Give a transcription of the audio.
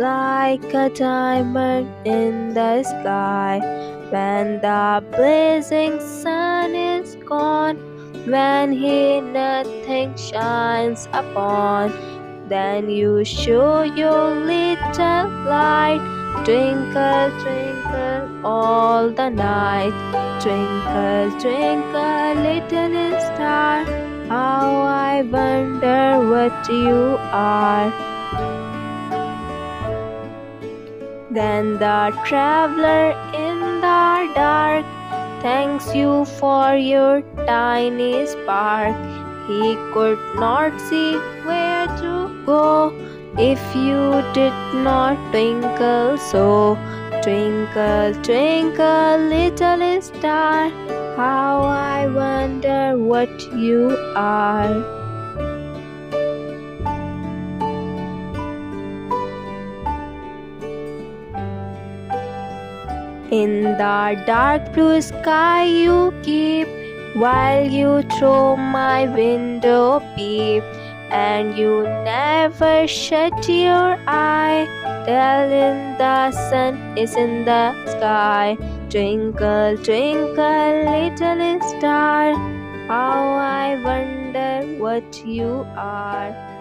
like a diamond in the sky. When the blazing sun is gone, when he nothing shines upon, then you show your little light. Twinkle, twinkle all the night. Twinkle, twinkle, little star. How I wonder what you are. Then the traveler in the dark thanks you for your tiny spark. He could not see where to go if you did not twinkle so. Twinkle, twinkle, little star, how I wonder what you are. In the dark blue sky you keep while you through my window peep, and you never shut your eye, telling the sun is in the sky. Twinkle, twinkle, little star, how I wonder what you are.